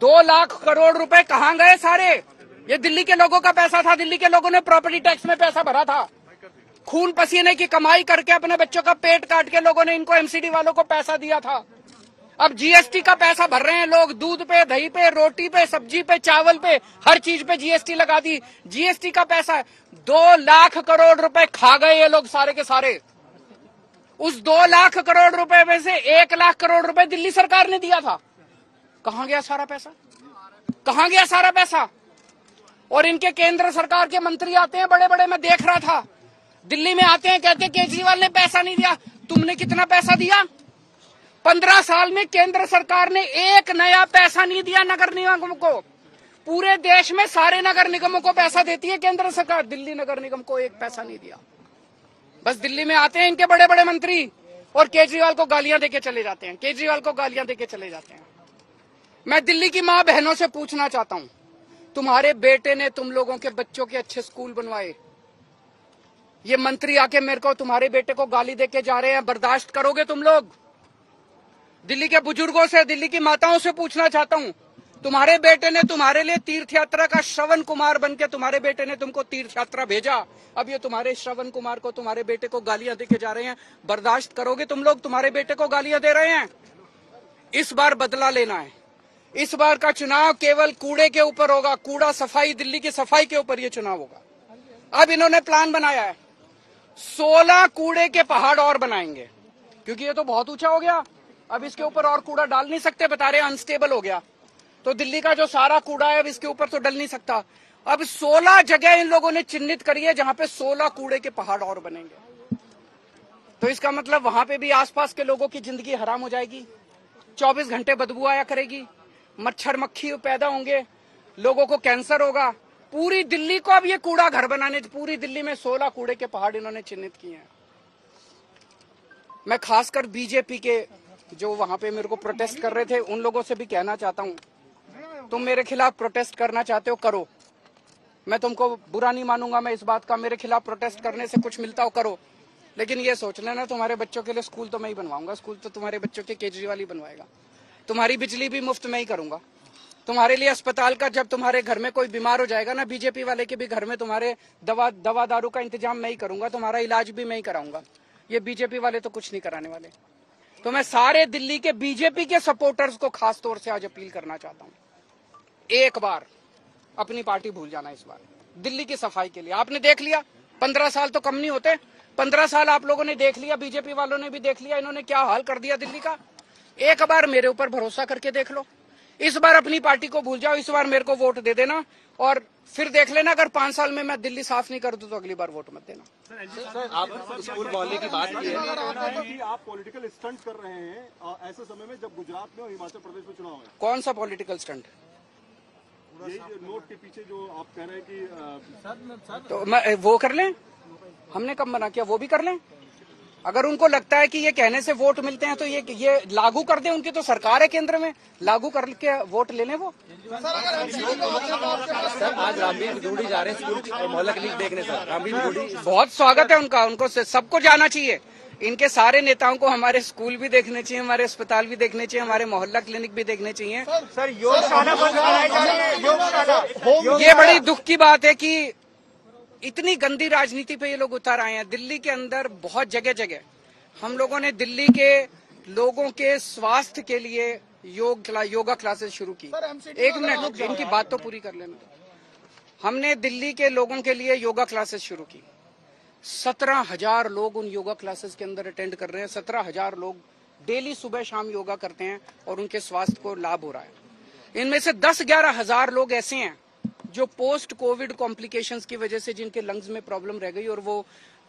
दो लाख करोड़ रुपए कहाँ गए सारे? ये दिल्ली के लोगों का पैसा था। दिल्ली के लोगों ने प्रॉपर्टी टैक्स में पैसा भरा था। खून पसीने की कमाई करके अपने बच्चों का पेट काट के लोगों ने इनको एमसीडी वालों को पैसा दिया था। अब जीएसटी का पैसा भर रहे हैं लोग। दूध पे, दही पे, रोटी पे, सब्ज़ी पे, चावल पे, हर चीज़ पे जीएसटी लगा दी। जीएसटी का पैसा दो लाख करोड़ रुपए खा गए ये लोग सारे के सारे। उस दो लाख करोड़ रुपए में से एक लाख करोड़ रुपए दिल्ली सरकार ने दिया था। कहाँ गया सारा पैसा? कहाँ गया सारा पैसा? और इनके केंद्र सरकार के मंत्री आते हैं बड़े बड़े मैं देख रहा था। दिल्ली में आते हैं, कहते केजरीवाल ने पैसा नहीं दिया। तुमने कितना पैसा दिया? पंद्रह साल में केंद्र सरकार ने एक नया पैसा नहीं दिया नगर निगम को। पूरे देश में सारे नगर निगमों को पैसा देती है केंद्र सरकार। दिल्ली नगर निगम को एक पैसा नहीं दिया। बस दिल्ली में आते हैं इनके बड़े बड़े मंत्री और केजरीवाल को गालियाँ देके चले जाते हैं। केजरीवाल को गालियाँ देके चले जाते हैं। मैं दिल्ली की माँ बहनों से पूछना चाहता हूँ। तुम्हारे बेटे ने तुम लोगों के बच्चों के अच्छे स्कूल बनवाए। ये मंत्री आके मेरे को तुम्हारे बेटे को गाली देके जा रहे हैं। बर्दाश्त करोगे तुम लोग? दिल्ली के बुज़ुर्गों से, दिल्ली की माताओं से पूछना चाहता हूँ। तुम्हारे बेटे ने तुम्हारे लिए तीर्थ यात्रा का श्रवण कुमार बन के तुम्हारे बेटे ने तुमको तीर्थ यात्रा भेजा। अब ये तुम्हारे श्रवण कुमार को, तुम्हारे बेटे को गालियाँ देके जा रहे हैं। बर्दाश्त करोगे तुम लोग? तुम्हारे बेटे को गालियाँ दे रहे हैं? इस बार बदला लेना है। इस बार का चुनाव केवल कूड़े के ऊपर होगा, कूड़ा सफ़ाई, दिल्ली की सफ़ाई के ऊपर ये चुनाव होगा। अब इन्होंने प्लान बनाया है। सोलह कूड़े के पहाड़ और बनाएँगे, क्योंकि ये तो बहुत ऊँचा हो गया। अब इसके ऊपर और कूड़ा डाल नहीं सकते, बता रहे अनस्टेबल हो गया। तो दिल्ली का जो सारा कूड़ा है, अब इसके ऊपर तो डल नहीं सकता। अब 16 जगह इन लोगों ने चिन्हित करी है, जहाँ पे 16 कूड़े के पहाड़ और बनेंगे। तो इसका मतलब वहाँ पे भी आसपास के लोगों की ज़िंदगी हराम हो जाएगी। 24 घंटे बदबू आया करेगी। मच्छर मक्खी पैदा होंगे, लोगों को कैंसर होगा। पूरी दिल्ली को अब ये कूड़ा घर बनाने, पूरी दिल्ली में 16 कूड़े के पहाड़ इन्होंने चिन्हित किए हैं। मैं खासकर बीजेपी के जो वहाँ पे मेरे को प्रोटेस्ट कर रहे थे, उन लोगों से भी कहना चाहता हूँ। तुम मेरे खिलाफ प्रोटेस्ट करना चाहते हो, करो। मैं तुमको बुरा नहीं मानूँगा, मैं इस बात का मेरे खिलाफ प्रोटेस्ट करने से कुछ मिलता हो, करो। लेकिन ये सोच लेना, तुम्हारे बच्चों के लिए स्कूल तो मैं ही बनवाऊँगा, स्कूल तो तुम्हारे बच्चों के केजरीवाल ही बनवाएगा। तुम्हारी बिजली भी मुफ़्त में ही करूँगा। तुम्हारे लिए अस्पताल का जब तुम्हारे घर में कोई बीमार हो जाएगा ना, बीजेपी वाले के भी घर में तुम्हारे दवा दवा दारू का इंतज़ाम मैं ही करूँगा, तुम्हारा इलाज भी मैं ही कराऊँगा। ये बीजेपी वाले तो कुछ नहीं कराने वाले। तो मैं सारे दिल्ली के बीजेपी के सपोर्टर्स को खास तौर से आज अपील करना चाहता हूँ। एक बार अपनी पार्टी भूल जाना इस बार। दिल्ली की सफ़ाई के लिए। आपने देख लिया? पंद्रह साल तो कम नहीं होते। पंद्रह साल आप लोगों ने देख लिया, बीजेपी वालों ने भी देख लिया, इन्होंने क्या हाल कर दिया दिल्ली का? एक बार मेरे ऊपर भरोसा करके देख लो। इस बार अपनी पार्टी को भूल जाओ इस बार मेरे को वोट दे देना और फिर देख लेना अगर पाँच साल में मैं दिल्ली साफ़ नहीं कर दूँ तो अगली बार वोट मत देना। आप स्कूल मोहल्ले की बात की है आप पॉलिटिकल स्टंट कर रहे हैं ऐसे समय में जब गुजरात में और हिमाचल प्रदेश में चुनाव है। कौन सा पॉलिटिकल स्टंट यही नोट के पीछे जो आप कह रहे हैं कि तो मैं वो कर लें? हमने कब मना किया वो भी कर लें? अगर उनको लगता है कि ये कहने से वोट मिलते हैं तो ये ये लागू कर दें उनकी तो सरकार है केंद्र में। लागू करके वोट ले लें वो। सर आज रामवीर जा रहे हैं स्कूल मोहल्ला क्लिनिक देखने सर। रामवीर बहुत स्वागत है उनका उनको सबको जाना चाहिए। इनके सारे नेताओं को हमारे स्कूल भी देखने चाहिए हमारे अस्पताल भी देखने चाहिए हमारे मोहल्ला क्लिनिक भी देखने चाहिए। सर है। योगशाला। ये बड़ी दुख की बात है कि इतनी गंदी राजनीति पे ये लोग उतर आए हैं। दिल्ली के अंदर बहुत जगह जगह हम लोगों ने दिल्ली के लोगों के स्वास्थ्य के लिए योग क्ला, योगा क्लासेस शुरू की। एक मिनट इनकी बात तो पूरी कर लेना। हमने दिल्ली के लोगों के लिए योगा क्लासेस शुरू की। सत्रह हज़ार लोग उन योगा क्लासेस के अंदर अटेंड कर रहे हैं। सत्रह हज़ार लोग डेली सुबह शाम योगा करते हैं और उनके स्वास्थ्य को लाभ हो रहा है। इनमें से दस ग्यारह हज़ार लोग ऐसे हैं जो पोस्ट कोविड कॉम्प्लिकेशंस की वजह से जिनके लंग्स में प्रॉब्लम रह गई और वो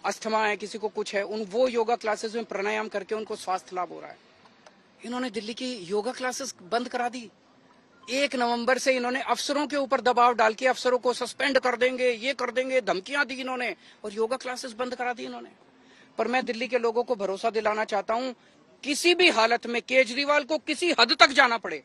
अस्थमा है, किसी को कुछ है, उन वो योगा क्लासेस में प्राणायाम करके उनको स्वास्थ्य लाभ हो रहा है। इन्होंने दिल्ली की योगा क्लासेस बंद करा दी। एक नवंबर से इन्होंने अफसरों के ऊपर दबाव डाल के अफसरों को सस्पेंड कर देंगे, ये कर देंगे, धमकियाँ दी इन्होंने और योगा क्लासेस बंद करा दी इन्होंने। पर मैं दिल्ली के लोगों को भरोसा दिलाना चाहता हूँ, किसी भी हालत में केजरीवाल को किसी हद तक जाना पड़े।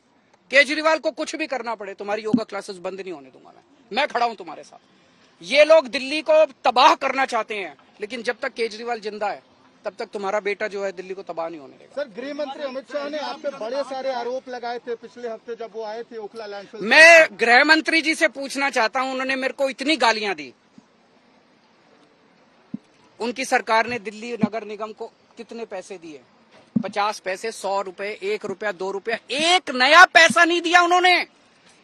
केजरीवाल को कुछ भी करना पड़े तुम्हारी योगा क्लासेस बंद नहीं होने दूँगा मैं। मैं खड़ा हूँ तुम्हारे साथ। ये लोग दिल्ली को तबाह करना चाहते हैं लेकिन जब तक केजरीवाल ज़िंदा है तब तक तुम्हारा बेटा जो है दिल्ली को तबाह नहीं होने देगा। सर गृह मंत्री अमित शाह ने आप पे बड़े सारे आरोप लगाए थे पिछले हफ़्ते जब वो आए थे ओखला लैंडफिल मैं गृह मंत्री जी से पूछना चाहता हूँ उन्होंने मेरे को इतनी गालियाँ दी। उनकी सरकार ने दिल्ली नगर निगम को कितने पैसे दिए? पचास पैसे सौ रुपए एक रुपया दो रुपया एक नया पैसा नहीं दिया उन्होंने।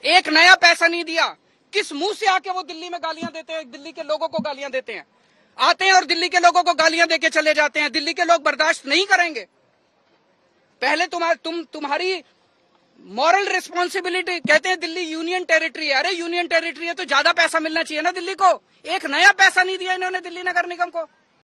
एक नया पैसा नहीं दिया। किस मुँह से आके वो दिल्ली में गालियाँ देते हैं? दिल्ली के लोगों को गालियाँ देते हैं। आते हैं और दिल्ली के लोगों को गालियाँ देके चले जाते हैं। दिल्ली के लोग बर्दाश्त नहीं करेंगे। पहले तुम्हार, तुम तुम्हारी मॉरल रिस्पॉन्सिबिलिटी कहते हैं दिल्ली यूनियन टेरिटरी है। अरे यूनियन टेरिटरी है तो ज़्यादा पैसा मिलना चाहिए ना दिल्ली को। एक नया पैसा नहीं दिया इन्होंने दिल्ली नगर निगम को।